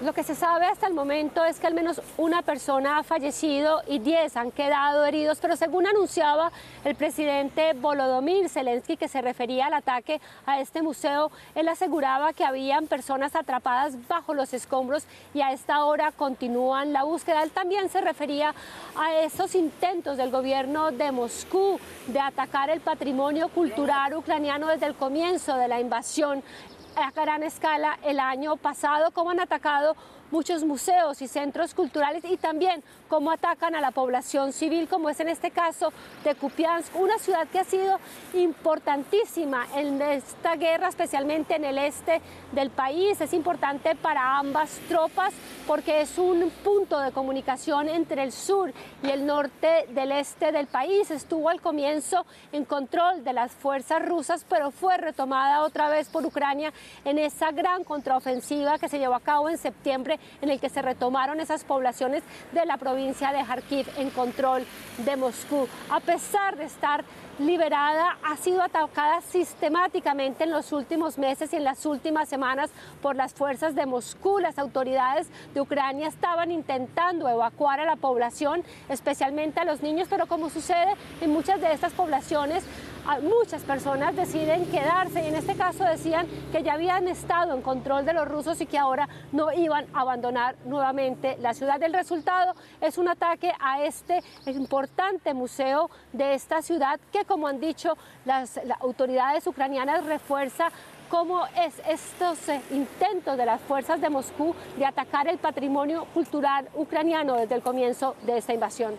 Lo que se sabe hasta el momento es que al menos una persona ha fallecido y 10 han quedado heridos, pero según anunciaba el presidente Volodymyr Zelensky, que se refería al ataque a este museo, él aseguraba que habían personas atrapadas bajo los escombros y a esta hora continúan la búsqueda. Él también se refería a esos intentos del gobierno de Moscú de atacar el patrimonio cultural ucraniano desde el comienzo de la invasión a gran escala el año pasado, cómo han atacado muchos museos y centros culturales y también cómo atacan a la población civil, como es en este caso de Kupiansk, una ciudad que ha sido importantísima en esta guerra, especialmente en el este del país. Es importante para ambas tropas porque es un punto de comunicación entre el sur y el norte del este del país. Estuvo al comienzo en control de las fuerzas rusas, pero fue retomada otra vez por Ucrania en esa gran contraofensiva que se llevó a cabo en septiembre en el que se retomaron esas poblaciones de la provincia de Kharkiv en control de Moscú. A pesar de estar liberada, ha sido atacada sistemáticamente en los últimos meses y en las últimas semanas por las fuerzas de Moscú. Las autoridades de Ucrania estaban intentando evacuar a la población, especialmente a los niños, pero como sucede en muchas de estas poblaciones, muchas personas deciden quedarse y en este caso decían que ya habían estado en control de los rusos y que ahora no iban a abandonar nuevamente la ciudad. El resultado es un ataque a este importante museo de esta ciudad que, como han dicho las, autoridades ucranianas, refuerza cómo es estos eh, intentos de las fuerzas de Moscú de atacar el patrimonio cultural ucraniano desde el comienzo de esta invasión.